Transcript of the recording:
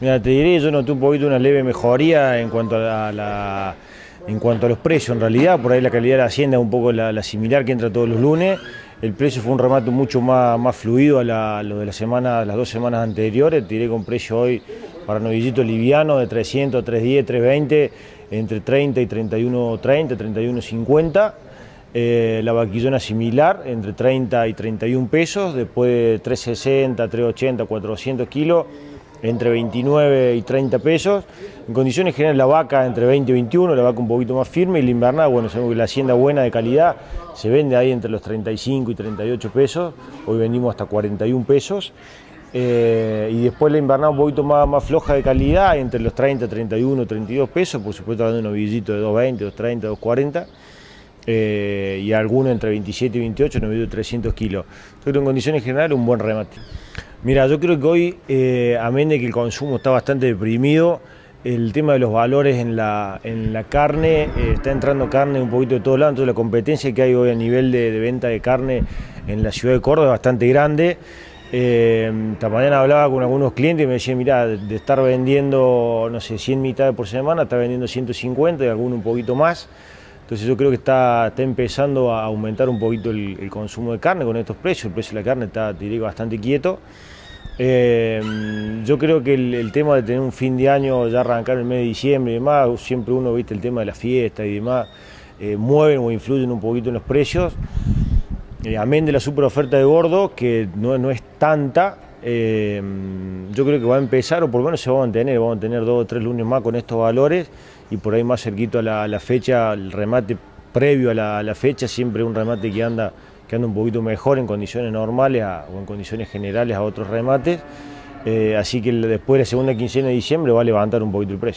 Mira, te diré, yo noté un poquito una leve mejoría en cuanto a la, en cuanto a los precios, en realidad, por ahí la calidad de la hacienda es un poco la, similar que entra todos los lunes. El precio fue un remate mucho más, más fluido a, lo de la semana, las dos semanas anteriores. Tiré con precio hoy para novillito liviano de 300, 310, 320, entre 30 y 31, 30, 31, 50. la vaquillona similar, entre 30 y 31 pesos, después de 360, 380, 400 kilos entre 29 y 30 pesos. En condiciones generales la vaca entre 20 y 21, la vaca un poquito más firme y la invernada, bueno, sabemos que la hacienda buena de calidad se vende ahí entre los 35 y 38 pesos, hoy vendimos hasta 41 pesos. Eh, y después la invernada un poquito más, floja de calidad, entre los 30, 31, 32 pesos, por supuesto de un novillito de 220, 230, 240. Eh, y alguno entre 27 y 28, no de 300 kilos. Pero en condiciones generales un buen remate. Mira, yo creo que hoy, eh, amén de que el consumo está bastante deprimido, el tema de los valores en la, en la carne, eh, está entrando carne un poquito de todos lados, entonces la competencia que hay hoy a nivel de, venta de carne en la ciudad de Córdoba es bastante grande. Eh, esta mañana hablaba con algunos clientes y me decían, mira, de estar vendiendo, no sé, 100 mitades por semana, está vendiendo 150 y alguno un poquito más. Entonces yo creo que está, empezando a aumentar un poquito el, consumo de carne con estos precios. El precio de la carne está, te bastante quieto. Eh, yo creo que el, tema de tener un fin de año, ya arrancar el mes de diciembre y demás, siempre uno, viste, el tema de la fiesta y demás, eh, mueven o influyen un poquito en los precios. Eh, amén de la super oferta de gordo, que no, no es tanta, yo creo que va a empezar, o por lo menos se va a mantener, vamos a tener dos o tres lunes más con estos valores y por ahí más cerquito a la, fecha, el remate previo a la, fecha, siempre un remate que anda, que anda un poquito mejor en condiciones normales o en condiciones generales a otros remates. Eh, así que después de la segunda quincena de diciembre va a levantar un poquito el precio.